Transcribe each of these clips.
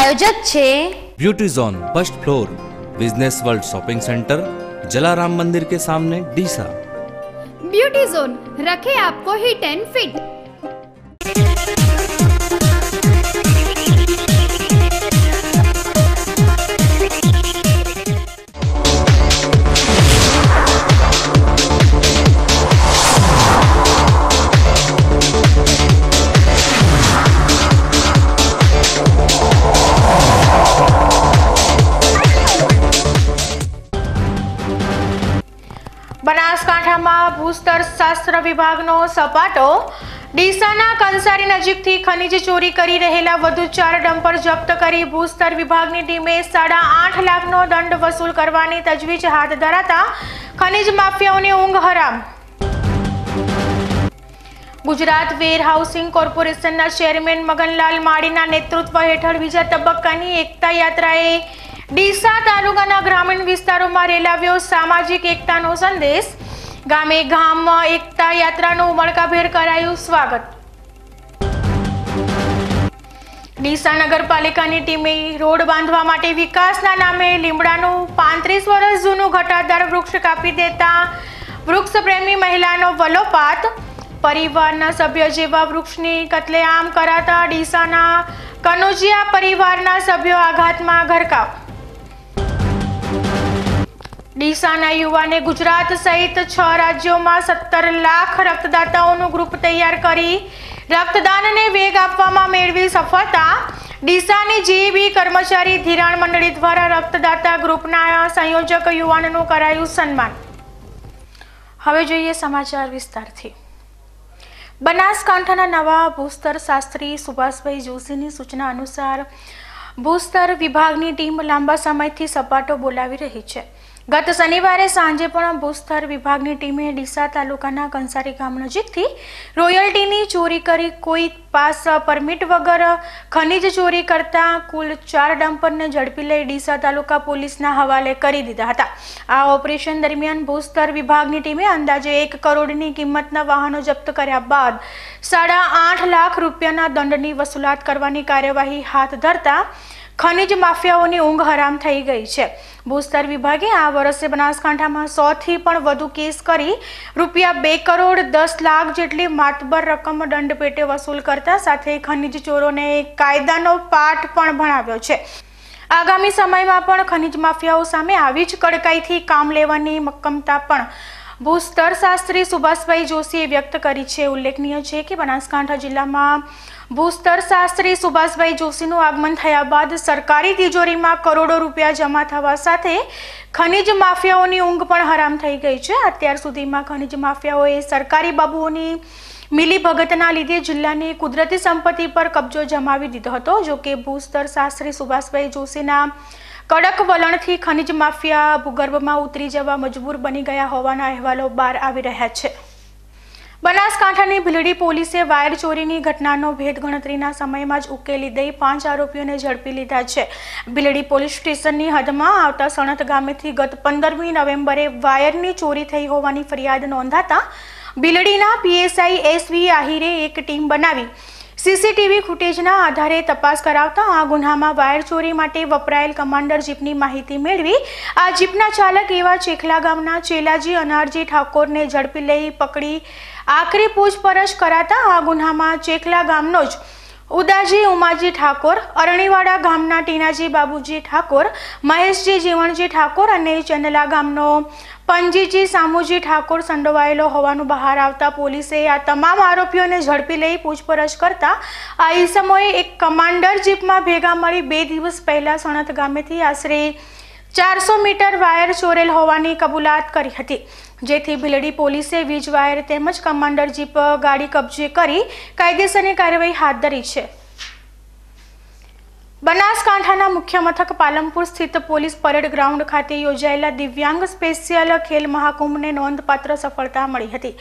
સમાચારના પ્રાયોજક છે beauty zone first floor business world shopping centre Jalaram Mandir के सामने डीसा ब्यूटी जोन रखे आपको हिट एंड फिट બનાસકાંઠામાં ભૂસ્તર વિભાગનો સપાટો. ડીસાના કંસારી નજીકથી ખનીજ ચોરી કરી રહેલા વધુ ચાર ડમ્પર જપ્ત કરી ભૂસ્તર વિભાગની ટીમે સાડા આઠ લાખનો દંડ વસૂલ કરવાની તજવીજ હાથ ધરાતા ખનીજ માફિયાઓની ઊંઘ હરામ. ગુજરાત વેર હાઉસિંગ કોર્પોરેશનના ચેરમેન મગનલાલ માળીના નેતૃત્વ હેઠળ બીજા તબક્કાની એકતા યાત્રાએ ડીસા તાલુકાના ગ્રામીણ વિસ્તારોમાં રેલાવ્યો સામાજિક એકતાનો સંદેશ. ગામે ગામમાં એકતા યાત્રાનું ઉમળકાભેર કરાયું સ્વાગત. ડીસા નગરપાલિકાની ટીમે રોડ બાંધવા માટે વિકાસના નામે લીમડાનું પાંત્રીસ વર્ષ જૂનું ઘટાદાર વૃક્ષ કાપી દેતા વૃક્ષ પ્રેમી મહિલાનો વલોપાત. પરિવારના સભ્ય જેવા વૃક્ષની કતલેઆમ કરાતા ડીસાના કનોજિયા પરિવારના સભ્યો આઘાતમાં ઘરકાવ. ડીસાના યુવાને ગુજરાત સહિત છ રાજ્યોમાં સત્તર લાખ રક્તદાતાઓનું ગ્રુપ તૈયાર કરી રક્તદાનને વેગ આપવામાં મેળવી સફળતા ડીસાની જીઈબી કર્મચારી ધિરાણ મંડળી દ્વારા રક્તદાતા ગ્રુપના સંયોજક યુવાનનું કરાયું સન્માન. હવે જોઈએ સમાચાર વિસ્તારથી. બનાસકાંઠાના નવા ભૂસ્તર શાસ્ત્રી સુભાષભાઈ જોશીની સૂચના અનુસાર ભૂસ્તર વિભાગની ટીમ લાંબા સમયથી સપાટો બોલાવી રહી છે. ગત શનિવારે સાંજે પણ ભૂસ્તર વિભાગની ટીમે ડીસા તાલુકાના કંસારી ગામ નજીકથી રોયલ્ટીની ચોરી કરી કોઈ પાસ પરમિટ વગર ખનીજ ચોરી કરતા કુલ ચાર ડમ્પરને ઝડપી લઈ ડીસા તાલુકા પોલીસના હવાલે કરી દીધા હતા. આ ઓપરેશન દરમિયાન ભૂસ્તર વિભાગની ટીમે અંદાજે એક કરોડની કિંમતના વાહનો જપ્ત કર્યા બાદ સાડા આઠ લાખ રૂપિયાના દંડની વસૂલાત કરવાની કાર્યવાહી હાથ ધરતા ખનિજ માફિયાઓની ઊંઘ હરામ થઈ ગઈ છે. ભૂસ્તર વિભાગે આ વર્ષે બનાસકાંઠામાં સોથી પણ વધુ કેસ કરી રૂપિયા બે કરોડ દસ લાખ જેટલી માતબર રકમ દંડ પેટે વસૂલ કરતા સાથે ખનિજ ચોરોને કાયદાનો પાઠ પણ ભણાવ્યો છે. આગામી સમયમાં પણ ખનિજ માફિયાઓ સામે આવી જ કડકાઈથી કામ લેવાની મક્કમતા પણ ભૂસ્તર શાસ્ત્રી સુભાષભાઈ જોશીએ વ્યક્ત કરી છે. ઉલ્લેખનીય છે કે બનાસકાંઠા જિલ્લામાં ભૂસ્તર શાસ્ત્રી સુભાષભાઈ જોશીનું આગમન થયા બાદ સરકારી તિજોરીમાં કરોડો રૂપિયા જમા થવા સાથે ખનિજ માફિયાઓની ઊંઘ પણ હરામ થઈ ગઈ છે. અત્યાર સુધીમાં ખનિજ માફિયાઓએ સરકારી બાબુઓની મિલી ભગતના લીધે જિલ્લાની કુદરતી સંપત્તિ પર કબજો જમાવી દીધો હતો. જોકે ભૂસ્તર શાસ્ત્રી સુભાષભાઈ જોશીના કડક વલણથી ખનિજ માફિયા ભૂગર્ભમાં ઉતરી જવા મજબૂર બની ગયા હોવાના અહેવાલો બહાર આવી રહ્યા છે. બનાસકાંઠાની ભીલડી પોલીસે વાયર ચોરીની ઘટનાનો ભેદ ગણતરીના સમયમાં જ ઉકેલી દઈ પાંચ આરોપીઓને ઝડપી લીધા છે. ભીલડી પોલીસ સ્ટેશનની હદમાં આવતા સણત ગામેથી ગત પંદરમી નવેમ્બરે વાયરની ચોરી થઈ હોવાની ફરિયાદ નોંધાતા ભીલડીના પીએસઆઈ એસવી આહિરે એક ટીમ બનાવી સીસીટીવી ફૂટેજના આધારે તપાસ કરાવતા આ ગુનામાં વાયર ચોરી માટે વપરાયેલ કમાન્ડર જીપની માહિતી મેળવી આ જીપના ચાલક એવા ચેખલા ગામના ચેલાજી અનારજી ઠાકોરને ઝડપી લઈ પકડી આખરી પૂછપરછ કરાતા આ ગુન્હામાં ચેખલા ગામનો જ ઉદાજી ઉમાજી ઠાકોર, અરણીવાડા ગામના ટીનાજી બાબુજી ઠાકોર, મહેશજી, જીવણજી ઠાકોર અને ચંદલા ગામનો પંજીજી સામુજી ઠાકોર સંડોવાયેલો હોવાનું બહાર આવતા પોલીસે આ તમામ આરોપીઓને ઝડપી લઈ પૂછપરછ કરતા આ ઈસમોએ એક કમાન્ડર જીપમાં ભેગા મળી બે દિવસ પહેલા સણત ગામેથી આશરે ચારસો મીટર વાયર ચોરેલ હોવાની કબૂલાત કરી હતી. જેથી ભીલડી પોલીસે વીજ વાયર તેમજ કમાન્ડર જીપ ગાડી કબજે કરી કાયદેસરની કાર્યવાહી હાથ ધરી છે. બનાસકાંઠાના મુખ્ય મથક પાલનપુર સ્થિત પોલીસ પરેડ ગ્રાઉન્ડ ખાતે યોજાયેલા દિવ્યાંગ સ્પેશિયલ ખેલ મહાકુંભને નોંધપાત્ર સફળતા મળી હતી.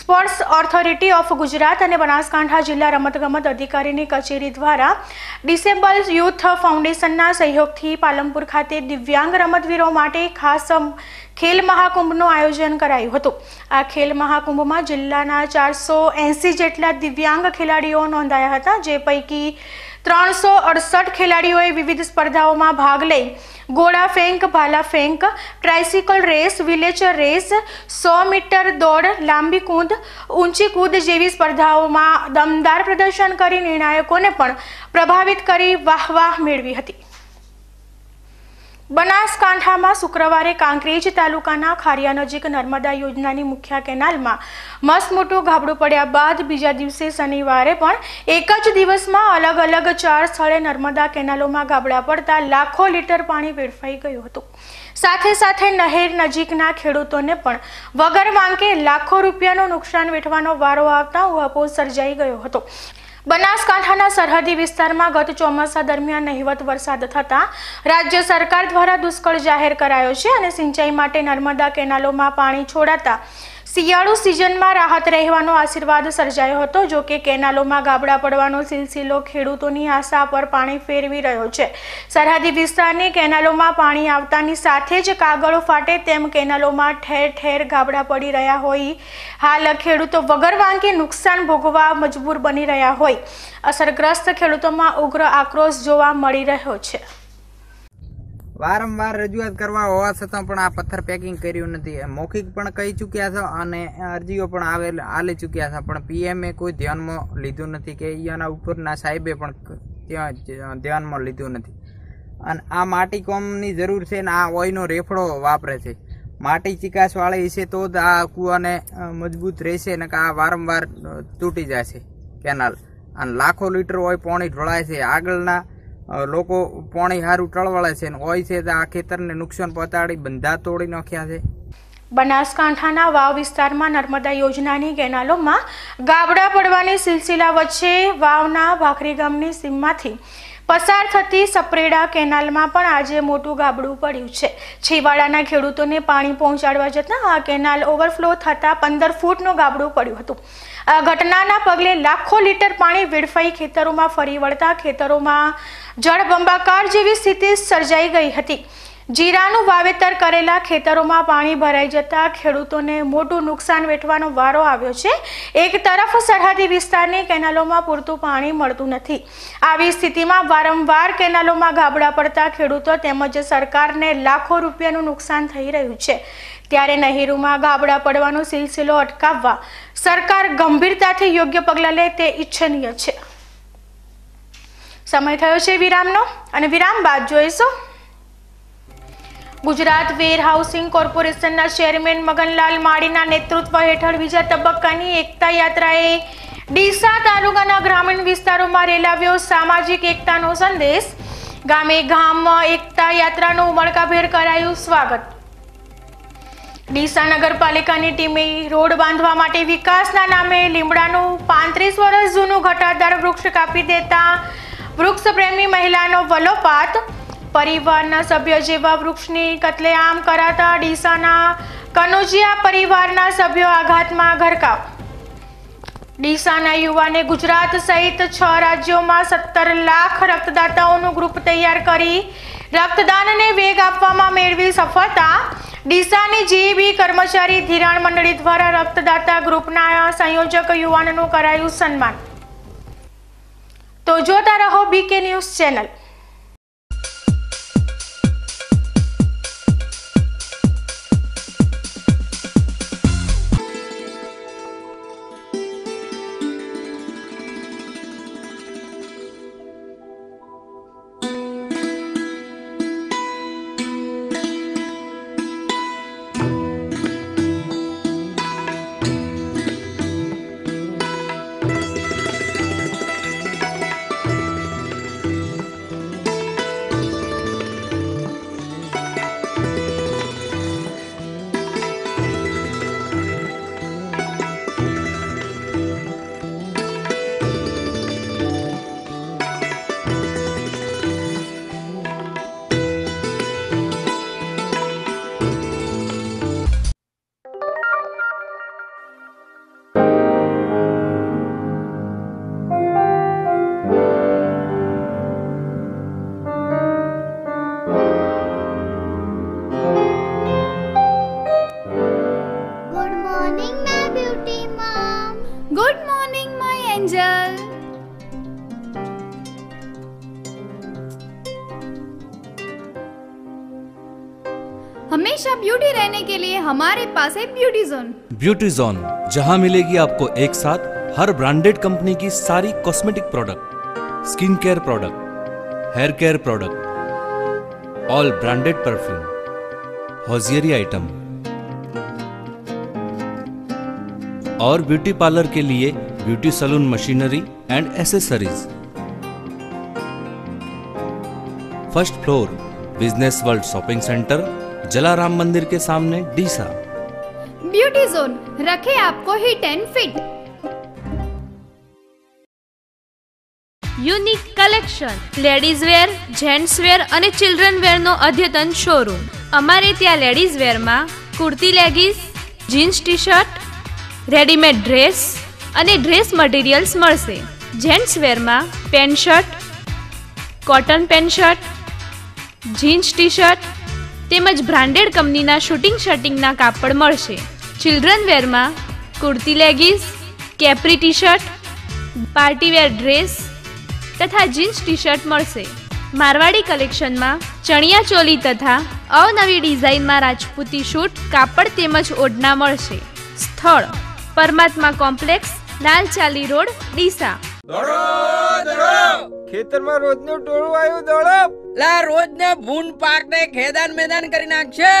સ્પોર્ટ્સ ઓથોરિટી ઓફ ગુજરાત અને બનાસકાંઠા જિલ્લા રમતગમત અધિકારીની કચેરી દ્વારા ડિસેબલ યુથ ફાઉન્ડેશનના સહયોગથી પાલનપુર ખાતે દિવ્યાંગ રમતવીરો માટે ખાસ ખેલ મહાકુંભનું આયોજન કરાયું હતું. આ ખેલ મહાકુંભમાં જિલ્લાના ચારસો એંસી જેટલા દિવ્યાંગ ખેલાડીઓ નોંધાયા હતા, જે પૈકી ત્રણસો અડસઠ ખેલાડીઓએ વિવિધ સ્પર્ધાઓમાં ભાગ લઈ ગોળા ફેંક, ભાલા ફેંક ટ્રાઇસિકલ રેસ વિલેચર રેસ, સો મીટર દોડ, લાંબી કૂદ, ઊંચી કૂદ જેવી સ્પર્ધાઓમાં દમદાર પ્રદર્શન કરી નિર્ણાયકોને પણ પ્રભાવિત કરી વાહવાહ મેળવી હતી. બનાસકાંઠામાં શુક્રવારે કાંકરેજ તાલુકાના ખારિયા નજીક નર્મદા યોજનાની મુખ્ય કેનાલમાં મસ્ત મોટું ગાબડું પડ્યા બાદ બીજા દિવસે શનિવારે પણ એક જ દિવસમાં અલગ અલગ ચાર સ્થળે નર્મદા કેનાલોમાં ગાબડા પડતા લાખો લીટર પાણી વેડફાઈ ગયું હતું. સાથે સાથે નહેર નજીકના ખેડૂતોને પણ વગર માંગે લાખો રૂપિયાનું નુકસાન વેઠવાનો વારો આવતા ઉહાપો સર્જાઈ ગયો હતો. બનાસકાંઠાના સરહદી વિસ્તારમાં ગત ચોમાસા દરમિયાન નહિવત વરસાદ થતાં રાજ્ય સરકાર દ્વારા દુષ્કાળ જાહેર કરાયો છે અને સિંચાઈ માટે નર્મદા કેનાલોમાં પાણી છોડાતા શિયાળુ સિઝનમાં રાહત રહેવાનો આશીર્વાદ સર્જાયો હતો. જો કે કેનાલોમાં ગાબડા પડવાનો સિલસિલો ખેડૂતોની આશા પર પાણી ફેરવી રહ્યો છે. સરહદી વિસ્તારની કેનાલોમાં પાણી આવતાની સાથે જ કાગળો ફાટે તેમ કેનાલોમાં ઠેર ઠેર ગાબડા પડી રહ્યા હોય. હાલ ખેડૂતો વગર વાંકે નુકસાન ભોગવવા મજબૂર બની રહ્યા હોય. અસરગ્રસ્ત ખેડૂતોમાં ઉગ્ર આક્રોશ જોવા મળી રહ્યો છે. વારંવાર રજૂઆત કરવા હોવા છતાં પણ આ પથ્થર પેકિંગ કર્યું નથી. મૌખિક પણ કહી ચૂક્યા છે અને અરજીઓ પણ આવેલ આલી ચૂક્યા છે. પણ પીએમએ કોઈ ધ્યાનમાં લીધું નથી કે અહીંયાના ઉપરના સાહેબે પણ ત્યાં ધ્યાનમાં લીધું નથી. અને આ માટી કોમની જરૂર છે ને આ ઓઈનો રેફડો વાપરે છે. માટી ચિકાસવાળી છે તો જ આ કૂવાને મજબૂત રહેશે ને કે આ વારંવાર તૂટી જશે કેનાલ. અને લાખો લીટર ઓય પાણી ઢોળાય છે. આગળના લોકો પોણી હારું ટળવળે છે અને હોય છે આ ખેતરને નુકસાન પહોંચાડી બંધા તોડી નાખ્યા છે. બનાસકાંઠાના વાવ વિસ્તારમાં નર્મદા યોજનાની કેનાલોમાં ગાબડા પડવાની સિલસિલા વચ્ચે વાવના ભાખરી ગામની સીમમાંથી પસાર થતી સપરેડા કેનાલમાં પણ આજે મોટું ગાબડું પડ્યું છે. છેવાડાના ખેડૂતોને પાણી પહોંચાડવા જતાં આ કેનાલ ઓવરફ્લો થતાં પંદર ફૂટનું ગાબડું પડ્યું હતું. આ ઘટનાના પગલે લાખો લીટર પાણી વેડફાઈ ખેતરોમાં ફરી વળતા ખેતરોમાં જળબંબાકાર જેવી સ્થિતિ સર્જાઈ ગઈ હતી. જીરાનું વાવેતર કરેલા ખેતરોમાં પાણી ભરાઈ જતા ખેડૂતોને મોટું નુકસાન વેઠવાનો વારો આવ્યો છે. એક તરફ સરહદી વિસ્તારની કેનાલોમાં પૂરતું પાણી મળતું નથી. આવી સ્થિતિમાં વારંવાર કેનાલોમાં ગાબડા પડતા ખેડૂતો તેમજ સરકારને લાખો રૂપિયાનું નુકસાન થઈ રહ્યું છે. ત્યારે નહેરુમાં ગાબડા પડવાનો સિલસિલો અટકાવવા સરકાર ગંભીરતાથી યોગ્ય પગલાં લે તે ઈચ્છનીય છે. સમય થયો છે વિરામનો અને વિરામ બાદ જોઈશું. ગુજરાત વેર હાઉસિંગ કોર્પોરેશનના ચેરમેન મગનલાલ માળીના નેતૃત્વ હેઠળ બીજા તબક્કાની એકતા યાત્રાએ ડીસા તાલુકાના ગ્રામીણ વિસ્તારોમાં રેલાવ્યો સામાજિક એકતાનો સંદેશ. ગામે ગામમાં એકતા યાત્રાનું ઉમળકાભેર કરાયું સ્વાગત. ડીસા નગરપાલિકાની ટીમે રોડ બાંધવા માટે વિકાસના નામે લીમડાનું પાંત્રીસ વર્ષ જૂનું ઘટાદાર વૃક્ષ કાપી દેતા વૃક્ષ પ્રેમી મહિલાનો વલોપાત. પરિવારના સભ્ય જેવા વૃક્ષની કતલેઆમ કરાતા ડીસાના કનોજિયા પરિવારના સભ્યો આઘાતમાં ઘરકાવ. ડીસાના યુવાને ગુજરાત સહિત છ રાજ્યોમાં સત્તર લાખ રક્તદાતાઓનું ગ્રુપ તૈયાર કરી રક્તદાનને વેગ આપવામાં મેળવી સફળતા. ડીસાની જીબી કર્મચારી ધિરાણ મંડળી દ્વારા રક્તદાતા ગ્રુપના સંયોજક યુવાનનું કરાયું સન્માન. તો જોતા રહો બીકે ન્યૂઝ ચેનલ. पास है ब्यूटी जोन। ब्यूटी जोन, जहाँ मिलेगी आपको एक साथ हर ब्रांडेड कंपनी की सारी cosmetic product, skin care product, hair care product, all branded perfume, hosiery item. और ब्यूटी पार्लर के लिए beauty salon machinery and accessories. First floor, business world shopping centre, Jalaram मंदिर के सामने, डीसा। ब्यूटी जोन रखे आपको hit and fit unique collection ladies wear gents wear અને children વેરનો અદ્યતન શોરૂમ અમારે ત્યાં ladies વેરમાં kurti leggings jeans T shirt readymade dress અને ડ્રેસ મટીરિયલ્સ મળશે gents વેરમાં pant shirt cotton pant shirt jeans T shirt તેમજ બ્રાન્ડેડ કંપનીના suiting શર્ટિંગના કાપડ મળશે children વેરમાં kurti leggings capri T shirt party wear dress તથા જીન્સ ટી શર્ટ મળશે. મારવાડી કલેક્શનમાં ચણિયા ચોલી તથા અવનવી ડિઝાઇનમાં રાજપૂતી શૂટ, કાપડ તેમજ ઓઢણા મળશે. સ્થળ, પરમાત્મા કોમ્પ્લેક્સ લાલ ચાલી રોડ, ડીસા. ખેતરમાં રોજનું ટોળું આવ્યું દોડો. લા રોજ ને ભૂન પાકને ખેદાન મેદાન કરી નાખશે.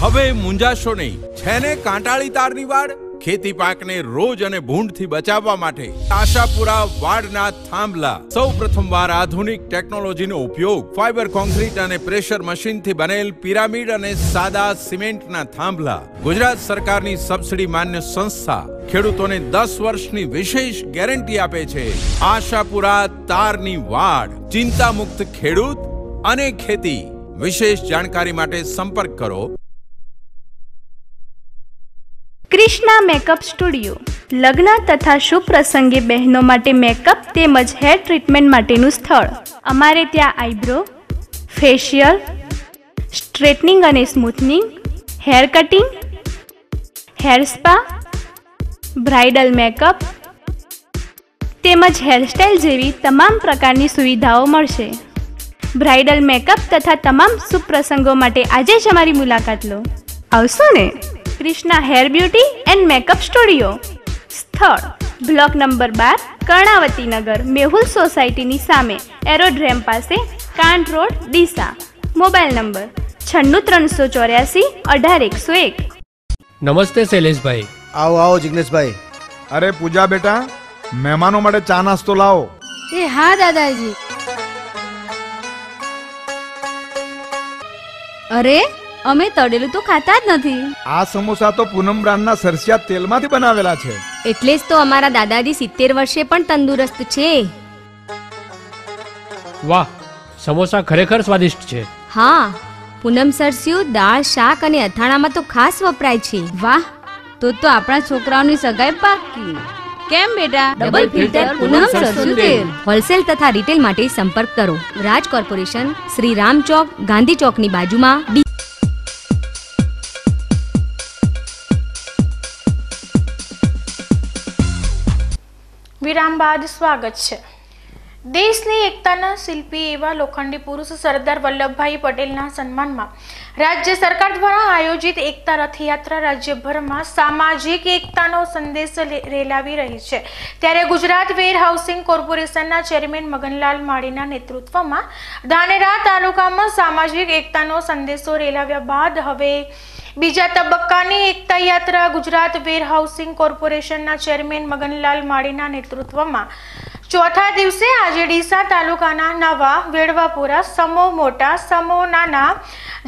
હવે મુંજાશો નહીં. છે ને કાંટાળી તારની વાડ? ખેતી પાકને રોજ અને ભૂંડથી બચાવવા માટે આશાપુરા વાડના થાંભલા. સૌ પ્રથમવાર આધુનિક ટેકનોલોજીનો ઉપયોગ ફાઈબર કોન્ક્રીટ અને પ્રેશર મશીનથી બનેલ પિરામિડ અને સાદા સિમેન્ટના થાંભલા. ગુજરાત સરકારની સબસિડી માન્ય સંસ્થા ખેડૂતોને દસ વર્ષની વિશેષ ગેરંટી આપે છે. આશાપુરા તારની વાડ. ચિંતામુક્ત ખેડૂત અને ખેતી. વિશેષ જાણકારી માટે સંપર્ક કરો ક્રિષ્ના મેકઅપ સ્ટુડિયો. લગ્ન તથા શુભ પ્રસંગે બહેનો માટે મેકઅપ તેમજ હેર ટ્રીટમેન્ટ માટેનું સ્થળ. અમારે ત્યાં આઈબ્રો, ફેશિયલ, સ્ટ્રેટનિંગ અને smoothening, hair cutting, hair spa, bridal makeup તેમજ હેરસ્ટાઇલ જેવી તમામ પ્રકારની સુવિધાઓ મળશે. બ્રાઇડલ મેકઅપ તથા તમામ શુભ પ્રસંગો માટે આજે જ અમારી મુલાકાત લો. આવશો ને? Krishna hair beauty and makeup studio. સ્થળ બ્લોક નંબર બાર કર્ણાવતી નગર મેહુલ સોસાયટીની સામે એરોડ્રેમ પાસે Kant road Deesa. Mobile number છન્નું ત્રણસો ચોર્યાસી અઢાર એકસો એક. નમસ્તે શૈલેષભાઈ. આવો આવો જિગ્નેશભાઈ. અરે પૂજા બેટા મહેમાનો માટે ચા નાસ્તો લાવો. એ હા દાદાજી. અરે અમે તળેલું તો ખાતા જ નથી. આ સમોસા તો પૂનમ બ્રાન્ડના સરસિયા તેલમાંથી બનાવેલા છે. એટલે જ તો અમારા દાદાજી સિત્તેર વર્ષે પણ તંદુરસ્ત છે. વાહ સમોસા ખરેખર સ્વાદિષ્ટ છે. હા પૂનમ સરસિયું દાળ શાક અને અથાણામાં તો ખાસ વપરાય છે. વાહ તો તો આપણા છોકરાઓની સગાઈ પાકી. કેમ બેટા? ડબલ ફિલ્ટર પૂનમ સરસું તેલ. હોલસેલ તથા રિટેલ માટે સંપર્ક કરો. રાજ કોર્પોરેશન શ્રી રામ ચોક ગાંધી ચોકની બાજુમાં વિરામ બાદ સ્વાગત છે. દેશની એકતાના શિલ્પી એવા લોખંડી પુરુષ સરદાર વલ્લભભાઈ પટેલના સન્માનમાં રાજ્ય સરકાર દ્વારા આયોજિત એકતા રથયાત્રા રાજ્યભરમાં સામાજિક એકતાનો સંદેશ રેલાવી રહી છે. ત્યારે ગુજરાત વેર હાઉસિંગ કોર્પોરેશનના ચેરમેન મગનલાલ માળીના નેતૃત્વમાં ધાનેરા તાલુકામાં સામાજિક એકતાનો સંદેશો રેલાવ્યા બાદ હવે બીજા તબક્કાની એકતા યાત્રા ગુજરાત વેર હાઉસિંગ કોર્પોરેશનના ચેરમેન મગનલાલ માળીના નેતૃત્વમાં ચોથા દિવસે આજે ડીસા તાલુકાના નવા વેડવાપુરા, સમો મોટા, સમો નાના,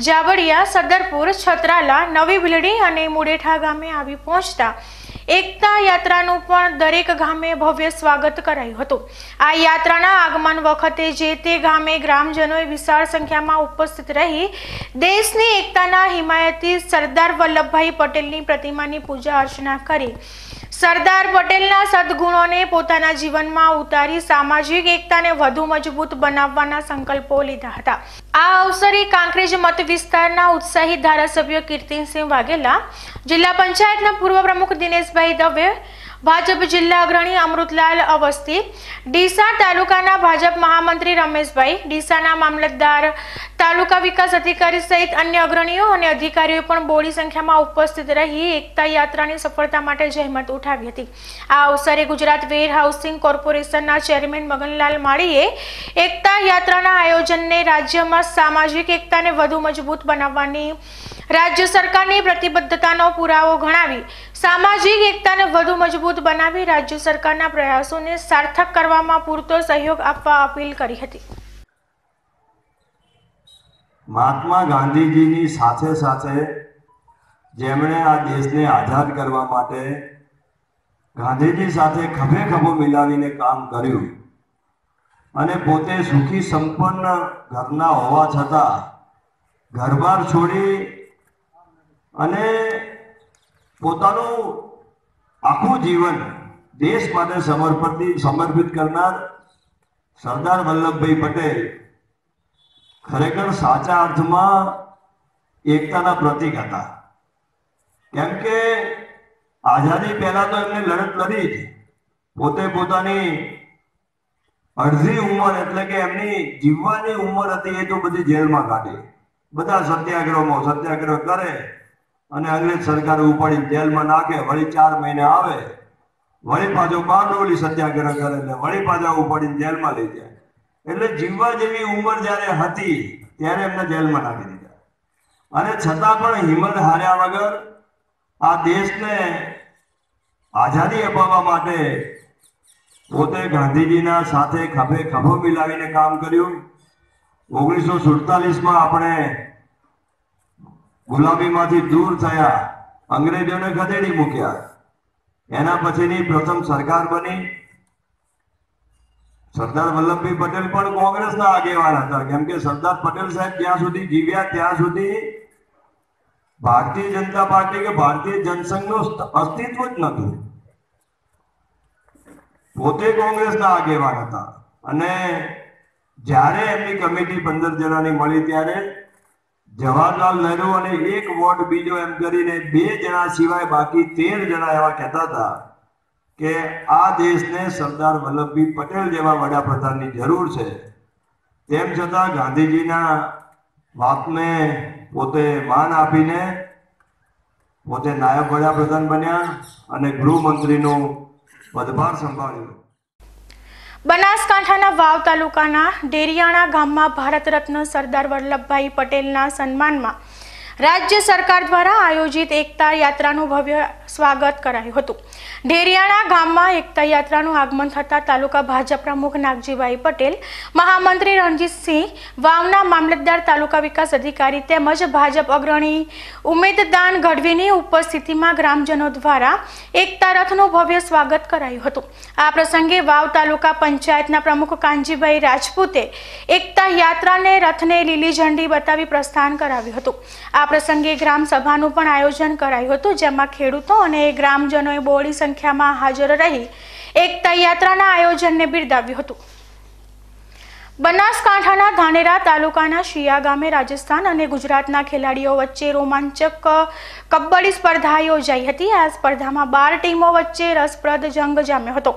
જાબડિયા, સદરપુર, છત્રાલા, નવી ભીલડી અને મુડેઠા ગામે આવી પહોંચતા એકતા યાત્રાનું પણ દરેક ગામે ભવ્ય સ્વાગત કરાયું હતું. આ યાત્રાના આગમન વખતે જે તે ગામે ગ્રામજનોએ વિશાળ સંખ્યામાં ઉપસ્થિત રહી દેશની એકતાના હિમાયતી સરદાર વલ્લભભાઈ પટેલની પ્રતિમાની પૂજા અર્ચના કરી. સરદાર પટેલના સદગુણોને પોતાના જીવનમાં ઉતારી સામાજિક એકતાને વધુ મજબૂત બનાવવાના સંકલ્પો લીધા હતા. આ અવસરે કાંકરેજ મત વિસ્તારના ઉત્સાહી ધારાસભ્ય કીર્તિસિંહ વાઘેલા, જિલ્લા પંચાયતના પૂર્વ પ્રમુખ દિનેશભાઈ દવે ભાજપ જિલ્લા અગ્રણી અમૃતલાલ અવસ્થી, ડીસા તાલુકાના ભાજપ મહામંત્રી રમેશભાઈ, ડીસાના મામલતદાર, તાલુકા વિકાસ અધિકારી સહિત અન્ય અગ્રણીઓ અને અધિકારીઓ પણ બોડી સંખ્યામાં ઉપસ્થિત રહી એકતા યાત્રાની સફળતા માટે જહેમત ઉઠાવી હતી. આ અવસરે ગુજરાત વેર હાઉસિંગ કોર્પોરેશનના ચેરમેન મગનલાલ માળીએ એકતા યાત્રાના આયોજનને રાજ્યમાં સામાજિક એકતાને વધુ મજબૂત બનાવવાની, રાજ્ય સરકારની પ્રતિબદ્ધતાનો પુરાવો ગણાવી સામાજિક એકતાને વધુ મજબૂત બનાવી રાજ્ય સરકારના પ્રયાસોને સાર્થક કરવામાં પૂરતો સહયોગ આપવા અપીલ કરી હતી. મહાત્મા ગાંધીજીની સાથે સાથે જેમણે આ દેશને આઝાદ કરવા માટે ગાંધીજી સાથે ખભે ખભો મિલાવીને કામ કર્યું અને પોતે સુખી સંપન્ન ઘરના હોવા છતાં ઘરબાર છોડી અને પોતાનું આખું જીવન દેશ માટે સમર્પિત સમર્પિત કરનાર સરદાર વલ્લભભાઈ પટેલ ખરેખર સાચા અર્થમાં એકતાના પ્રતીક હતા. કેમ કે આઝાદી પહેલા તો એમને લડત લડી જ. પોતે પોતાની અડધી ઉંમર એટલે કે એમની જીવવાની ઉંમર હતી એ તો બધી જેલમાં કાઢી. બધા સત્યાગ્રહમાં સત્યાગ્રહ કરે. અને અંગ્રેજ સરકાર ઉપાડીને જેલમાં નાખે, વળી ચાર મહિને આવે, વળી પાછો બારડોલી સત્યાગ્રહ કરે એટલે વળી પાછા ઉપાડીને જેલમાં લઈ જાય. એટલે જીવવા જેવી ઉંમર જ્યારે હતી, ત્યારે એમને જેલમાં નાખી દીધા. અને છતાં પણ હિંમત હાર્યા વગર આ દેશને આઝાદી અપાવવા માટે પોતે ગાંધીજીના સાથે ખભે ખભો મિલાવીને કામ કર્યું. ઓગણીસો સુડતાલીસમાં આપણે ગુલામીમાંથી દૂર થયા, અંગ્રેજોને ખદેડી મૂક્યા. એના પછીની પ્રથમ સરકાર બની. સરદાર વલ્લભભાઈ પટેલ પણ કોંગ્રેસના આગેવાન હતા. કેમ કે સરદાર પટેલ સાહેબ જ્યાં સુધી જીવ્યા ત્યાં સુધી ભારતીય જનતા પાર્ટી કે ભારતીય જનસંઘનું અસ્તિત્વ જ નથી પોતે કોંગ્રેસના આગેવાન હતા. અને જ્યારે એમની કમિટી પંદર જણાની મળી ત્યારે જવાહરલાલ નહેરુ અને એક વોટ બીજો એમ કરીને બે જણા સિવાય બાકી તેર જણા એવા કહેતા હતા કે આ દેશને સરદાર વલ્લભભાઈ પટેલ જેવા વડાપ્રધાનની જરૂર છે. તેમ છતાં ગાંધીજીના વાતને પોતે માન આપીને પોતે નાયબ વડાપ્રધાન બન્યા અને ગૃહમંત્રીનું પદભાર સંભાળ્યો. બનાસકાંઠાના વાવ તાલુકાના ડેરિયાણા ગામમાં ભારત રત્ન સરદાર વલ્લભભાઈ પટેલના સન્માનમાં રાજ્ય સરકાર દ્વારા આયોજિત એકતા યાત્રાનું ભવ્ય સ્વાગત કરાયું હતું. ઢેરિયાણા ગામમાં એકતા યાત્રાનું આગમન થતાં તાલુકા ભાજપ પ્રમુખ નાગજીભાઈ પટેલ, મહામંત્રી રણજીતસિંહ, વાવના મામલતદાર તાલુકા વિકાસ અધિકારી તેમજ ભાજપ અગ્રણી ઉમેદદાન ગઢવીની ઉપસ્થિતિમાં ગ્રામજનો દ્વારા એકતા રથનું ભવ્ય સ્વાગત કરાયું હતું. આ પ્રસંગે વાવ તાલુકા પંચાયતના પ્રમુખ કાનજીભાઈ રાજપૂતે એકતા યાત્રાને રથને લીલી ઝંડી બતાવી પ્રસ્થાન કરાવ્યું હતું. આ પ્રસંગે ગ્રામ સભાનું પણ આયોજન કરાયું હતું, જેમાં ખેડૂતો અને ગ્રામજનોએ બહોળી સંખ્યામાં હાજર રહી એકતા યાત્રાના આયોજનને બિરદાવ્યું હતું. બનાસકાંઠાના ધાનેરા તાલુકાના શિયા ગામે રાજસ્થાન અને ગુજરાતના ખેલાડીઓ વચ્ચે રોમાંચક કબડ્ડી સ્પર્ધા યોજાઈ હતી. આ સ્પર્ધામાં બાર ટીમો વચ્ચે રસપ્રદ જંગ જામ્યો હતો.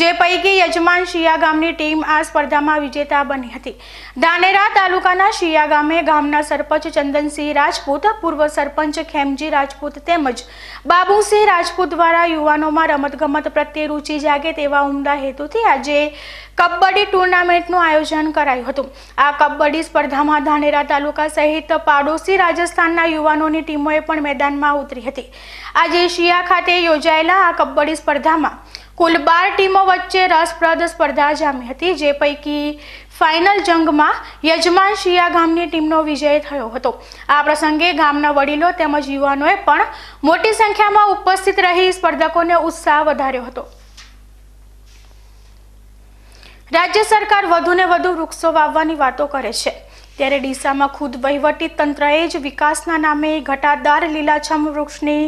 જે પૈકી યજમાન શિયા ગામની ટીમ આ સ્પર્ધામાં વિજેતા બની હતી. ધાનેરા તાલુકાના શિયા ગામે ગામના સરપંચ ચંદનસિંહ રાજપૂત, પૂર્વ સરપંચ ખેમજી રાજપૂત તેમજ બાબુસિંહ રાજપૂત દ્વારા યુવાનોમાં રમતગમત પ્રત્યે રુચિ જાગે તેવા ઉમદા હેતુથી આજે કબડ્ડી ટુર્નામેન્ટનું આયોજન કરાયું હતું. આ કબડ્ડી સ્પર્ધામાં ધાનેરા તાલુકા સહિત પાડોશી રાજસ્થાનના યુવાનોની ટીમોએ પણ મેદાનમાં ઉતરી હતી. આજે શિયા ખાતે યોજાયેલા આ કબડ્ડી સ્પર્ધામાં કુલ બાર ટીમો વચ્ચે રસપ્રદ સ્પર્ધા જામી હતી, જે પૈકી ફાઇનલ જંગમાં યજમાન શિયા ગામની ટીમનો વિજય થયો હતો. આ પ્રસંગે ગામના વડીલો તેમજ યુવાનોએ પણ મોટી સંખ્યામાં ઉપસ્થિત રહી સ્પર્ધકોને ઉત્સાહ વધાર્યો હતો. રાજ્ય સરકાર વધુને વધુ વૃક્ષો વાવવાની વાતો કરે છે. ત્યારે ડીસામાં ખુદ વહીવટી તંત્રએ જ વિકાસના નામે ઘટાદાર લીલાછમ વૃક્ષની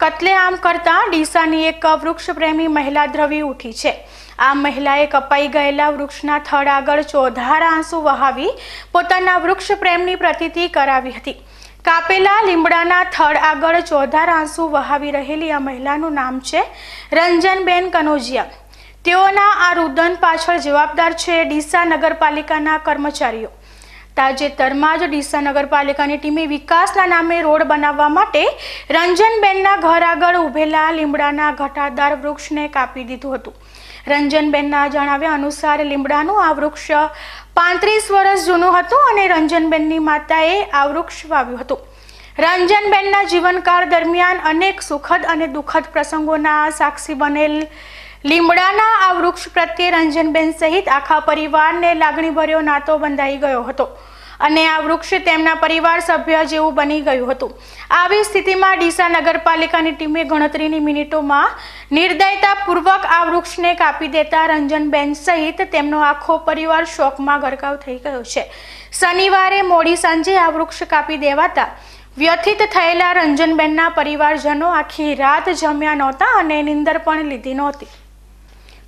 કતલેઆમ કરતા ડીસાની એક વૃક્ષ પ્રેમી મહિલા દ્રવી ઉઠી છે. આ મહિલાએ કપાઈ ગયેલા વૃક્ષના થડ આગળ ચોધાર આંસુ વહાવી પોતાના વૃક્ષ પ્રેમની પ્રતીતિ કરાવી હતી. કાપેલા લીમડાના થડ આગળ ચોધાર આંસુ વહાવી રહેલી આ મહિલાનું નામ છે રંજનબેન કનોજિયા. તેઓના આ રુદન પાછળ જવાબદાર છે ડીસા નગરપાલિકાના કર્મચારીઓ. તાજેતરમાં જ ડીસા નગરપાલિકાની ટીમે વિકાસના નામે રોડ બનાવવા માટે રંજનબેનના ઘર આગળ ઊભેલા લીમડાના ઘટાદાર વૃક્ષને કાપી દીધું હતું. રંજનબેનના જણાવ્યા અનુસાર લીમડાનું આ વૃક્ષ પાંત્રીસ વર્ષ જૂનું હતું અને રંજનબેનની માતાએ આ વૃક્ષ વાવ્યું હતું. રંજનબેનના જીવનકાળ દરમિયાન અનેક સુખદ અને દુઃખદ પ્રસંગોના સાક્ષી બનેલ લીમડાના આ વૃક્ષ પ્રત્યે રંજનબેન સહિત આખા પરિવારને લાગણીભર્યો નાતો બંધાઈ ગયો હતો. અને આ વૃક્ષ તેમના પરિવાર સભ્ય જેવું બની ગયું હતું. આવી સ્થિતિમાં ડીસા નગરપાલિકાની ટીમે ગણતરીની મિનિટોમાં નિર્દયતાપૂર્વક આ વૃક્ષને કાપી દેતા રંજનબેન સહિત તેમનો આખો પરિવાર શોકમાં ગરકાવ થઈ ગયો છે. શનિવારે મોડી સાંજે આ વૃક્ષ કાપી દેવાતા વ્યથિત થયેલા રંજનબેનના પરિવારજનો આખી રાત જમ્યા નહોતા અને નિંદર પણ લીધી નહોતી.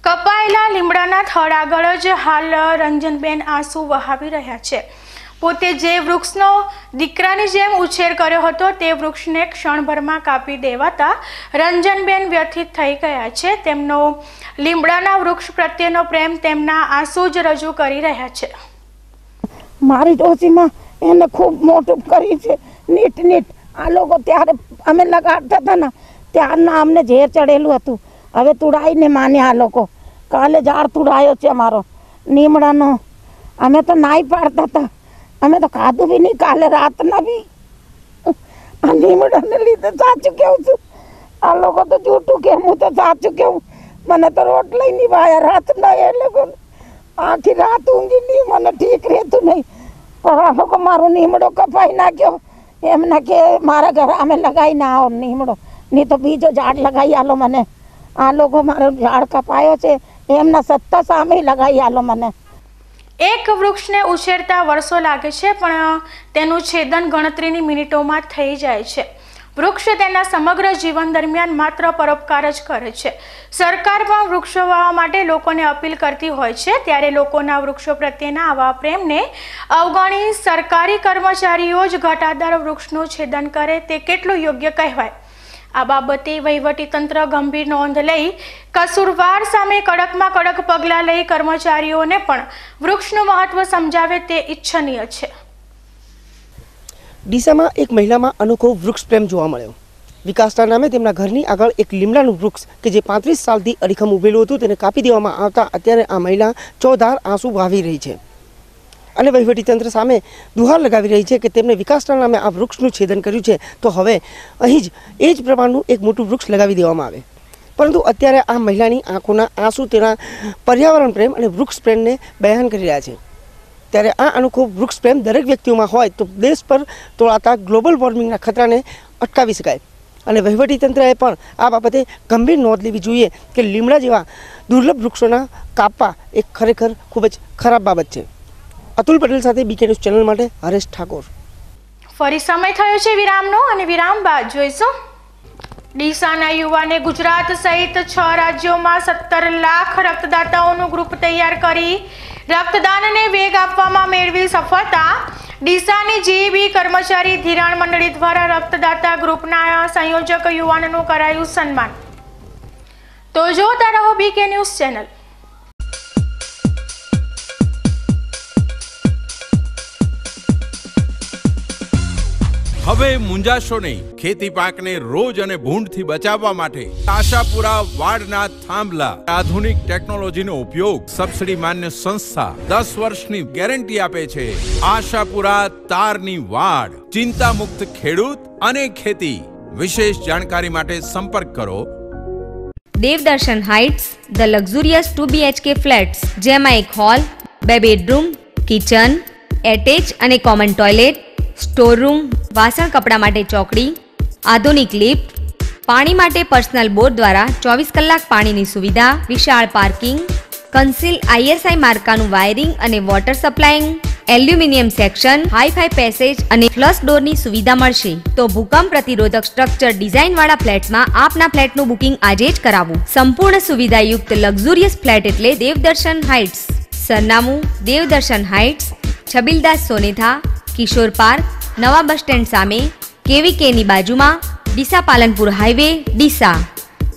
કપાયેલા લીમડાના થડ આગળ જ હાલ રંજનબેન આંસુ વહાવી રહ્યા છે. પોતે જે વૃક્ષનો દીકરાની જેમ ઉછેર કર્યો હતો તે વૃક્ષને ક્ષણભરમાં કાપી દેવાતા રંજનબેન વ્યથિત થઈ ગયા છે. તેમનો લીમડાના વૃક્ષ પ્રત્યેનો પ્રેમ તેમના આંસુ જ રજૂ કરી રહ્યા છે. મારી ડોસીમાં એને ખૂબ મોટું કરી છે. નીટ નીટ. આ લોકો ત્યારે અમે લગાડતા હતા ને, ત્યારના અમને ઝેર ચડેલું હતું. હવે તુડાઈને માન્યા આ લોકો. કાલે ઝાડ તુડાયો છે અમારો. નીમડાનો અમે તો નાઈ પાડતા હતા. અમે તો ખાધું બી નહીં કાલે રાતના બી. આ લીમડાને લીધે સાચું કેવું છું? આ લોકો તો જૂઠું કે, હું તો સાચું કેવું? મને તો રોટલી નહીં ભાયા રાતના એ લોકો. આખી રાત ઊંઘી નહીં, મને ઠીક રહેતું નહીં. પણ આ લોકો મારો નીમડો કપાઈ નાખ્યો. એમના કે, મારા ઘર અમે લગાવી ના આવો, નીમડો. નહીં તો બીજો ઝાડ લગાવી આલો મને. આ લોકો મારો ઝાડ કપાયો છે, એમના સત્તા સામે લગાવી આલો મને. એક વૃક્ષને ઉછેરતા વર્ષો લાગે છે, પણ તેનું છેદન ગણતરીની મિનિટોમાં થઈ જાય છે. વૃક્ષ તેના સમગ્ર જીવન દરમિયાન માત્ર પરોપકાર જ કરે છે. સરકાર પણ વૃક્ષો વાવવા માટે લોકોને અપીલ કરતી હોય છે, ત્યારે લોકોના વૃક્ષો પ્રત્યેના આવા પ્રેમને અવગણી સરકારી કર્મચારીઓ જ ઘટાદાર વૃક્ષનું છેદન કરે, તે કેટલું યોગ્ય કહેવાય? આ બાબતે વહીવટીતંત્ર ગંભીર નોંધ લઈ કસૂરવાર સામે કડકમાં કડક પગલાં લઈ કર્મચારીઓને પણ વૃક્ષનું મહત્વ સમજાવે તે ઈચ્છનીય છે. ડીસામાં એક મહિલામાં અનોખો વૃક્ષ પ્રેમ જોવા મળ્યો. વિકાસના નામે તેમના ઘરની આગળ એક લીમડાનું વૃક્ષ કે જે પાંત્રીસ સાલથી અડીખમ ઉભેલું હતું તેને કાપી દેવામાં આવતા અત્યારે આ મહિલા ચોધાર આંસુ વાવી રહી છે. અને વહીવટીતંત્ર સામે દુહાર લગાવી રહી છે કે તેમણે વિકાસના નામે આ વૃક્ષનું છેદન કર્યું છે. તો હવે અહીં જ એ જ પ્રમાણનું એક મોટું વૃક્ષ લગાવી દેવામાં આવે. પરંતુ અત્યારે આ મહિલાની આંખોના આંસુ તેના પર્યાવરણ પ્રેમ અને વૃક્ષ પ્રેમને બયાન કરી રહ્યા છે. ત્યારે આ અનોખો વૃક્ષ પ્રેમ દરેક વ્યક્તિઓમાં હોય તો દેશ પર તોળાતા ગ્લોબલ વોર્મિંગના ખતરાને અટકાવી શકાય. અને વહીવટીતંત્રએ પણ આ બાબતે ગંભીર નોંધ લેવી જોઈએ કે લીમડા જેવા દુર્લભ વૃક્ષોના કાપવા એ ખરેખર ખૂબ જ ખરાબ બાબત છે. અતુલ પટેલ સાથે બીકે ન્યૂઝ ચેનલ માટે હરેશ ઠાકોર. ફરી સમય થયો છે વિરામનો અને વિરામ બાદ જોઈશું. ડીસાના યુવાને ગુજરાત સહિત છ રાજ્યોમાં સત્તર લાખ રક્તદાતાઓનું ગ્રુપ તૈયાર કરી રક્તદાનને વેગ આપવામાં મેળવી સફળતા ડીસાની જીબી કર્મચારી ધિરાણ મંડળી દ્વારા રક્તદાતા ગ્રુપના સંયોજક યુવાનનું કરાયું સન્માન. તો જોતા રહો બીકે ન્યૂઝ ચેનલ. હવે મુંજાશો નહીં. ખેતી પાકને રોજ અને ભૂંડથી બચાવવા માટે આશાપુરા વાડના થાંભલા. આધુનિક ટેકનોલોજીનો ઉપયોગ સબસિડી માન્ય સંસ્થા દસ વર્ષની ગેરંટી આપે છે. આશાપુરા તારની વાડ. ચિંતા મુક્ત ખેડૂત અને ખેતી. વિશેષ જાણકારી માટે સંપર્ક કરો. Devdarshan heights, the luxurious two BHK flats, જેમાં એક હોલ, બે બેડરૂમ, કિચન, એટેચ અને કોમન ટોયલેટ સ્ટોર રૂમ વાસણ કપડા માટે ચોકડી, આધુનિક લિફ્ટ, પાણી માટે પર્સનલ બોટ દ્વારા ચોવીસ કલાક પાણીની સુવિધા, વિશાળ પાર્કિંગ કન્સીલ આઈએસઆઈ માર્કાનું વાયરિંગ અને water supplying aluminium section hi fi passage અને ફ્લશ ડોરની સુવિધા મળશે. તો ભૂકંપ પ્રતિરોધક સ્ટ્રક્ચર ડિઝાઇન વાળા ફ્લેટમાં આપના ફ્લેટનું બુકિંગ આજે જ કરાવવું સંપૂર્ણ સુવિધાયુક્ત લક્ઝુરિયસ ફ્લેટ એટલે દેવદર્શન હાઇટ્સ સરનામું દેવદર્શન હાઇટ્સ છબીલદાસ સોનેથા, કિશોર પાર્ક નવા બસ સ્ટેન્ડ સામે કેવીકેની બાજુમાં ડીસા પાલનપુર હાઈવે, ડીસા.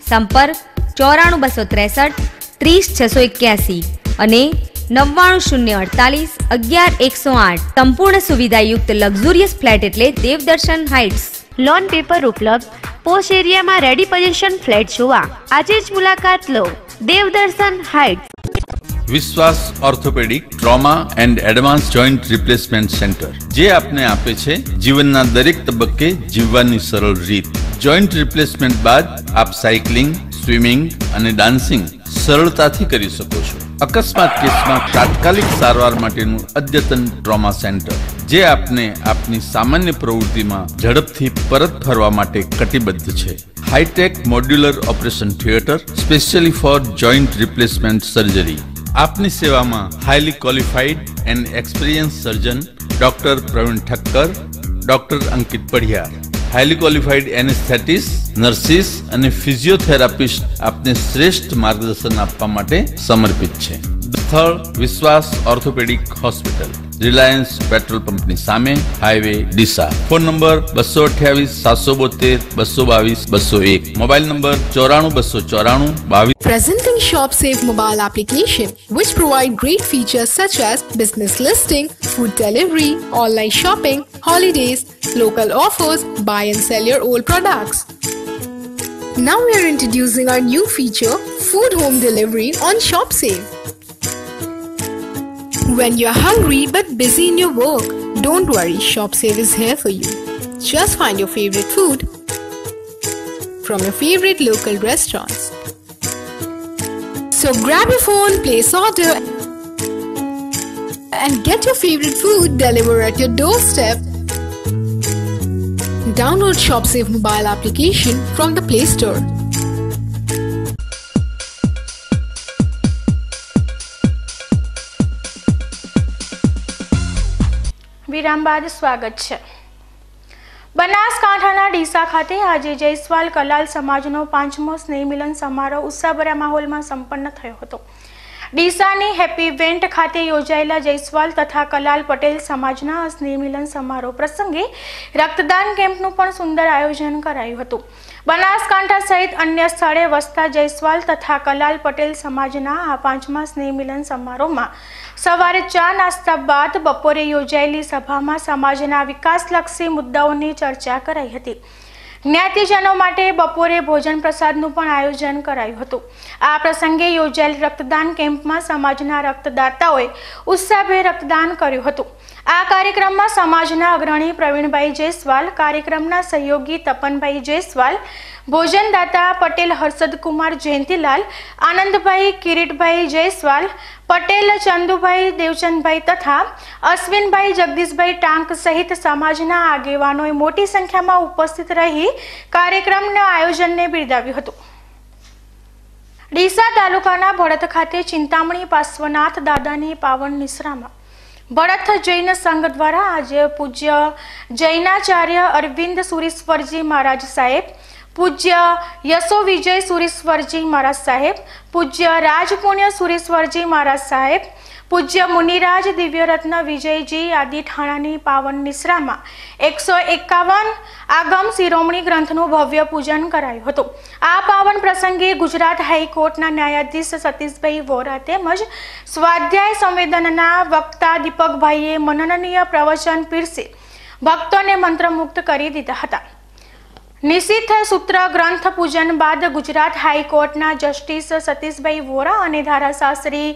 સંપર્ક ચોરાણું બસો ત્રેસઠ, ત્રીસ, છસો એક્યાસી અને નવ્વાણું શૂન્ય અડતાલીસ, અગિયાર એકસો આઠ. સંપૂર્ણ સુવિધાયુક્ત લક્ઝુરિયસ ફ્લેટ એટલે દેવદર્શન હાઇટ્સ. લોન પેપર ઉપલબ્ધ? પોશ એરિયામાં રેડી પોઝિશન ફ્લેટ જોવા. આજે જ મુલાકાત લો. Devdarshan heights. Vishwas orthopaedic, trauma and advance joint replacement centre, જે આપને આપે છે જીવનના દરેક તબક્કે જીવવાની સરળ રીત. જોઈન્ટ રિપ્લેસમેન્ટ બાદ આપ સાયકલિંગ, સ્વિમિંગ અને ડાન્સિંગ સરળતાથી કરી શકો છો. અકસ્માત કેસમાં તાત્કાલિક સારવાર માટેનું અદ્યતન ટ્રોમા સેન્ટર, જે આપને આપની સામાન્ય પ્રવૃત્તિમાં ઝડપથી પરત ફરવા માટે કટિબદ્ધ છે. Hi tech modular operation theatre, specially for joint replacement surgery. આપની સેવામાં highly qualified and experience surgeon doctor Pravin Thakkar doctor Ankit Padhiya highly qualified anaesthetist nurses અને ફિઝિયોથેરાપિસ્ટ આપને શ્રેષ્ઠ માર્ગદર્શન આપવા માટે સમર્પિત છે. સ્થળ વિશ્વાસ ઓર્થોપેડિક હોસ્પિટલ રિલાયન્સ પેટ્રોલ પંપની સામે હાઈવે ડીસા ફોન નંબર બસો અઠ્યાવીસ સાતસો બોતેર બસો બાવીસ બસો એક મોબાઈલ નંબર ચોરાણું બસો ચોરાણું બાવીસ Presenting ShopSafe mobile application, which provide great features such as business listing, food delivery, online shopping, holidays, local offers, buy and sell your old products. Now we are introducing our new feature, food home delivery on ShopSafe. When you're hungry but busy in your work, don't worry, ShopSafe is here for you. Just find your favorite food from your favorite local restaurants. So grab your phone, place order, and get your favorite food delivered at your doorstep. Download ShopSafe mobile application from the Play Store. વિરામ બાદ સ્વાગત છે. બનાસકાંઠાના ડીસા ખાતે આજે જયસ્વાલ કલાલ સમાજનો પાંચમો સ્નેહમિલન સમારોહ ઉત્સાહભર્યા માહોલમાં સંપન્ન થયો હતો. ડીસાની હેપી ઇવેન્ટ ખાતે યોજાયેલા જયસ્વાલ તથા કલાલ પટેલ સમાજના સ્નેહ મિલન સમારોહ પ્રસંગે રક્તદાન કેમ્પનું પણ સુંદર આયોજન કરાયું હતું. બનાસકાંઠા સહિત અન્ય સ્થળે વસતા જયસ્વાલ તથા કલાલ પટેલ સમાજના આ પાંચમા સ્નેહ મિલન સમારોહમાં સવારે ચા નાસ્તા બાદ બપોરે યોજાયેલી સભામાં સમાજના વિકાસલક્ષી મુદ્દાઓની ચર્ચા કરાઈ હતી. જ્ઞાતિજનો માટે બપોરે ભોજન પ્રસાદનું પણ આયોજન કરાયું હતું. આ પ્રસંગે યોજાયેલ રક્તદાન કેમ્પમાં સમાજના રક્તદાતાઓએ ઉત્સાહભેર રક્તદાન કર્યું હતું. આ કાર્યક્રમમાં સમાજના અગ્રણી પ્રવીણભાઈ જયસ્વાલ, કાર્યક્રમના સહયોગી તપનભાઈ જયસ્વાલ ભોજનદાતા પટેલ હર્ષદકુમાર જયંતિલાલ, આનંદભાઈ કિરીટભાઈ જયસ્વાલ, પટેલ ચંદુભાઈ દેવચંદભાઈ તથા અશ્વિનભાઈ જગદીશભાઈ ટાંક સહિત સમાજના આગેવાનોએ મોટી સંખ્યામાં ઉપસ્થિત રહી કાર્યક્રમના આયોજનને બિરદાવ્યું હતું. ડીસા તાલુકાના ભડત ખાતે ચિંતામણી પાર્શ્વનાથ દાદાની પાવન નિશ્રામાં ભરત જૈન સંઘ દ્વારા આજે પૂજ્ય જૈનાચાર્ય અરવિંદ સુરીશ્વરજી મહારાજ સાહેબ પૂજ્ય યશો વિજય સુરેશ્વરજી મહારાજ સાહેબ, પૂજ્ય રાજપુણ્ય સુરેશ્વરજી મહારાજ સાહેબ, પૂજ્ય મુનિરાજ દિવ્યરત્ન વિજયજી આદિ ઠાણાની પાવન નિશ્રામાં એકસો એકાવન આગમ શિરોમણી ગ્રંથનું ભવ્ય પૂજન કરાયું હતું. આ પાવન પ્રસંગે ગુજરાત હાઈકોર્ટના ન્યાયાધીશ સતીશભાઈ વોરા તેમજ સ્વાધ્યાય સંવેદનના વક્તા દીપકભાઈએ મનનનીય પ્રવચન પીરસી ભક્તોને મંત્રમુગ્ધ કરી દીધા હતા. નિશિત સૂત્ર ગ્રંથ પૂજન બાદ ગુજરાત હાઈકોર્ટના જસ્ટિસ સતીશભાઈ વોરા અને ધારાશાસ્ત્રી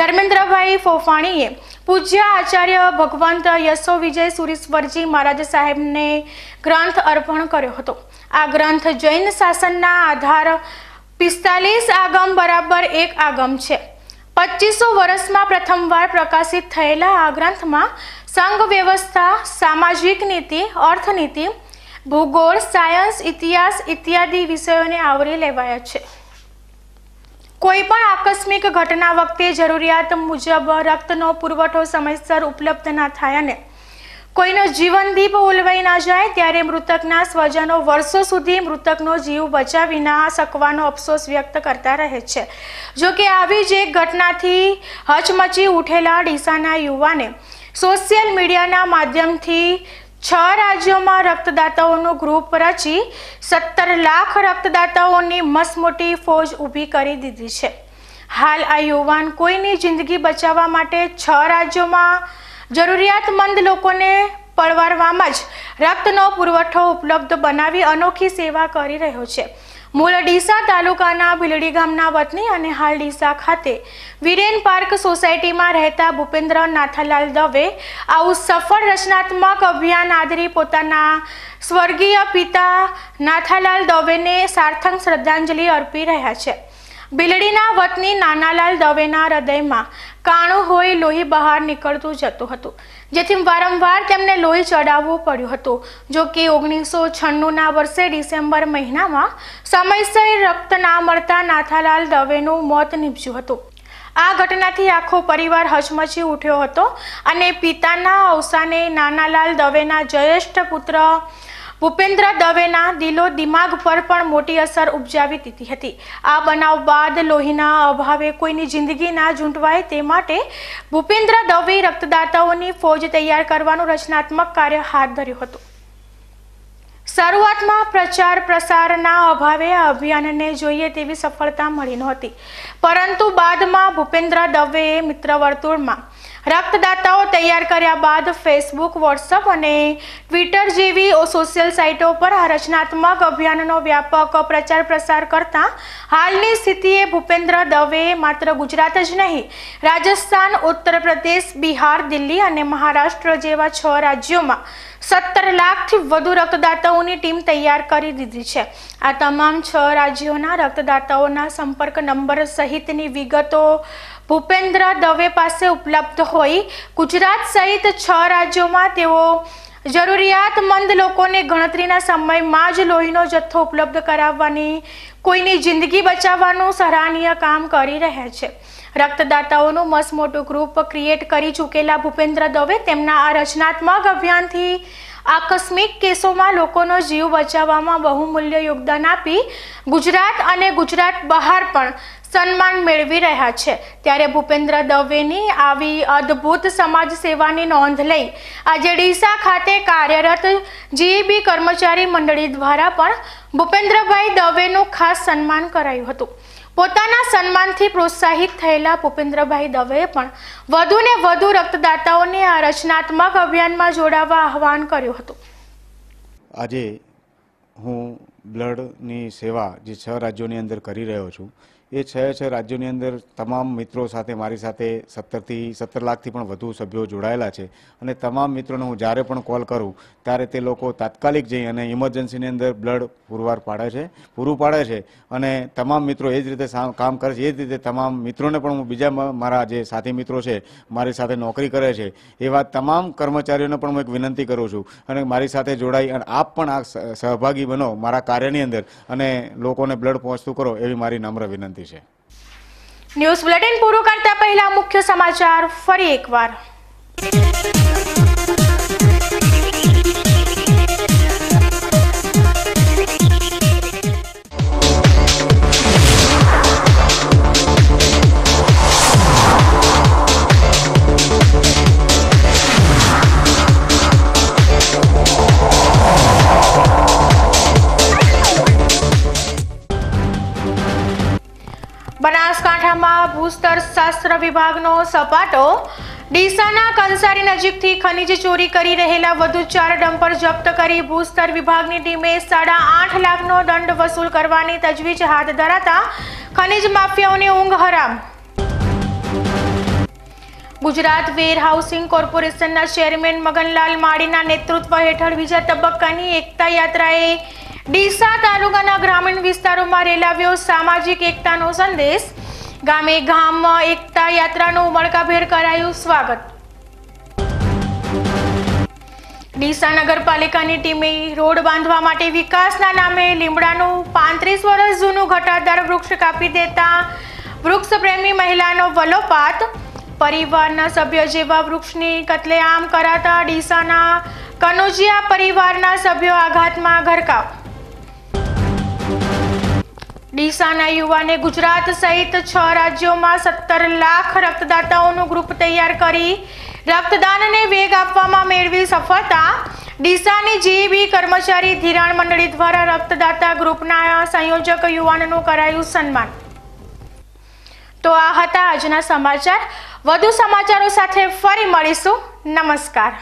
ધર્મેન્દ્રભાઈ ફોફાણીએ પૂજ્ય આચાર્ય ભગવંત યશો વિજય સુરેશ્વરજી મહારાજ સાહેબને ગ્રંથ અર્પણ કર્યો હતો. આ ગ્રંથ જૈન શાસનના આધાર પિસ્તાલીસ આગમ બરાબર એક આગમ છે. પચીસો વર્ષમાં પ્રથમવાર પ્રકાશિત થયેલા આ ગ્રંથમાં સંઘ વ્યવસ્થા, સામાજિક નીતિ, અર્થનીતિ ભૂગોળ, સાયન્સ, ઇતિહાસ ઇત્યાદિ વિષયોને આવરી લેવાયા છે. કોઈ પણ આકસ્મિક ઘટના વખતે જરૂરિયાત મુજબ રક્તનો પુરવઠો સમયસર ઉપલબ્ધ ના થાય અને કોઈનો જીવનદીપ ઓલવાઈ ના જાય ત્યારે મૃતકના સ્વજનો વર્ષો સુધી મૃતકનો જીવ બચાવી ના શકવાનો અફસોસ વ્યક્ત કરતા રહે છે. જો કે આવી જ એક ઘટનાથી હચમચી ઉઠેલા ડીસાના યુવાને સોશિયલ મીડિયાના માધ્યમથી છ રાજ્યોમાં રક્તદાતાઓનું ગ્રુપ રચી સત્તર લાખ રક્તદાતાઓની મસમોટી ફોજ ઊભી કરી દીધી છે. હાલ આ યુવાન કોઈની જિંદગી બચાવવા માટે છ રાજ્યોમાં જરૂરિયાતમંદ લોકોને પડવારવામાં જ રક્તનો પુરવઠો ઉપલબ્ધ બનાવી અનોખી સેવા કરી રહ્યો છે. મૂળ તાલુકાના ભીલડી ગામના વતની અને હાલ ડીસા ખાતે વિરેન પાર્ક સોસાયટીમાં રહેતા ભૂપેન્દ્ર નાથાલાલ દવે આવું સફળ રચનાત્મક અભિયાન આદરી પોતાના સ્વર્ગીય પિતા નાથાલાલ દવેને સાર્થક શ્રદ્ધાંજલિ અર્પી રહ્યા છે. બિલડીના વતની નાનાલાલ દવેના હૃદયમાં કાણું હોય લોહી બહાર નીકળતું જતું હતું. જેથી વારંવાર તેમને લોહી ચડાવવું પડ્યું હતું. જો કે ઓગણીસો છન્નુંના વર્ષે ડિસેમ્બર મહિનામાં સમયસર રક્ત ના મળતા નાથાલાલ દવેનું મોત નીપજ્યું હતું. આ ઘટનાથી આખો પરિવાર હચમચી ઉઠ્યો હતો અને પિતાના અવસાને નાનાલાલ દવેના જ્યેષ્ઠ પુત્ર ભૂપેન્દ્ર દવેના દિલો દિમાગ પર પણ મોટી અસર ઉપજાવી દીધી હતી. આ બનાવ બાદ લોહીના અભાવે કોઈની જિંદગી ના ઝૂંટવાય તે માટે ભૂપેન્દ્ર દવે રક્તદાતાઓની ફોજ તૈયાર કરવાનું રચનાત્મક કાર્ય હાથ ધર્યું હતું. શરૂઆતમાં પ્રચાર પ્રસારના અભાવે અભિયાનને જોઈએ તેવી સફળતા મળી નહોતી. પરંતુ બાદમાં ભૂપેન્દ્ર દવેએ મિત્ર વર્તુળમાં રક્તદાતાઓ તૈયાર કર્યા બાદ ફેસબુક વોટ્સઅપ અને ટ્વિટર જેવી સોશિયલ સાઇટો પર આ રચનાત્મક અભિયાનનો વ્યાપક પ્રચાર પ્રસાર કરતા હાલની સ્થિતિએ ભૂપેન્દ્ર દવે માત્ર ગુજરાત જ નહીં, રાજસ્થાન ઉત્તર પ્રદેશ બિહાર, દિલ્હી અને મહારાષ્ટ્ર જેવા છ રાજ્યોમાં સત્તર લાખથી વધુ રક્તદાતાઓની ટીમ તૈયાર કરી દીધી છે. આ તમામ છ રાજ્યોના રક્તદાતાઓના સંપર્ક નંબર સહિતની વિગતો ભૂપેન્દ્ર દવે પાસે ઉપલબ્ધ હોય. ગુજરાત સહિત છ રાજ્યોમાં તેઓ જરૂરિયાતમંદ લોકોને ગણતરીના સમયમાં જ લોહીનો જથ્થો ઉપલબ્ધ કરાવવાની, કોઈની જિંદગી બચાવવાનું સરાહનીય કામ કરી રહ્યા છે. રક્તદાતાઓનું મસ્ત મોટું ગ્રુપ ક્રિએટ કરી ચૂકેલા ભૂપેન્દ્ર દવે તેમના આ રચનાત્મક અભિયાનથી આકસ્મિક કેસોમાં લોકોનો જીવ બચાવવામાં બહુમૂલ્ય યોગદાન આપી ગુજરાત અને ગુજરાત બહાર પણ સન્માન મેળવી રહ્યા છે. ત્યારે ભૂપેન્દ્ર દવેની આવી અદ્ભુત સમાજ સેવાની નોંધ લઈ આજે ડીસા ખાતે કાર્યરત જીઈબી કર્મચારી મંડળી દ્વારા પણ ભૂપેન્દ્રભાઈ દવેનું ખાસ સન્માન કરાયું હતું. પોતાના સન્માનથી પ્રોત્સાહિત થયેલા ભૂપેન્દ્રભાઈ દવેએ પણ વધુને વધુ રક્તદાતાઓને આ રચનાત્મક અભિયાનમાં જોડાવા આહવાન કર્યું હતું. આજે હું બ્લડની સેવા જે છ રાજ્યોની અંદર કરી રહ્યો છું એ છ છ, રાજ્યોની અંદર તમામ મિત્રો સાથે, મારી સાથે સત્તરથી, સત્તર લાખથી પણ વધુ સભ્યો જોડાયેલા છે. અને તમામ મિત્રોને હું જ્યારે પણ કોલ કરું, ત્યારે તે લોકો તાત્કાલિક જઈ અને ઇમરજન્સીની અંદર બ્લડ પુરવાર પાડે છે, પૂરું પાડે છે. અને તમામ મિત્રો એ જ રીતે કામ કરે છે. એ જ રીતે તમામ મિત્રોને પણ હું બીજા મારા જે સાથી મિત્રો છે, મારી સાથે નોકરી કરે છે, એવા તમામ કર્મચારીઓને પણ હું એક વિનંતી કરું છું. અને મારી સાથે જોડાઈ અને આપ પણ આ સહભાગી બનો મારા કાર્યની અંદર. અને લોકોને બ્લડ પહોંચતું કરો એવી મારી નમ્ર વિનંતી છે. ન્યૂઝ બુલેટિન પૂરું કરતા પહેલા મુખ્ય સમાચાર ફરી એકવાર. વિભાગનો સપાટો ડીસાના કંસારી નજીકથી ખનીજ ચોરી કરી રહેલા વધુ ચાર ડમ્પર જપ્ત કરી ભૂસ્તર વિભાગની ટીમે સાડા આઠ લાખનો દંડ વસૂલ કરવાની તજવીજ હાથ ધરાતા ખનીજ માફિયાઓની ઊંઘ હરામ. ગુજરાત વેર હાઉસિંગ કોર્પોરેશનના ચેરમેન મગનલાલ માળીના નેતૃત્વ હેઠળ બીજા તબક્કાની એકતા યાત્રાએ ડીસા તાલુકાના ગ્રામીણ વિસ્તારોમાં રેલાવ્યો સામાજિક એકતાનો સંદેશ. ગામે ગામમાં એકતા યાત્રાનું ઉમળકાભેર કરાયું સ્વાગત. ડીસા નગરપાલિકાની ટીમે રોડ બાંધવા માટે વિકાસના નામે લીમડાનું પાંત્રીસ વર્ષ જૂનું ઘટાદાર વૃક્ષ કાપી દેતા વૃક્ષ પ્રેમી મહિલાનો વલોપાત. પરિવારના સભ્ય જેવા વૃક્ષની કતલેઆમ કરાતા ડીસાના કનોજિયા પરિવારના સભ્યો આઘાતમાં ઘરકાવ. ડીસાના યુવાને ગુજરાત સહિત છ રાજ્યોમાં સત્તર લાખ રક્તદાતાઓનું ગ્રુપ તૈયાર કરી રક્તદાનને વેગ આપવામાં મેળવી સફળતા ડીસાની જીઈબી કર્મચારી ધિરાણ મંડળી દ્વારા રક્તદાતા ગ્રુપના સંયોજક યુવાનનું કરાયું સન્માન. તો આ હતા આજના સમાચાર. વધુ સમાચારો સાથે ફરી મળીશું. નમસ્કાર.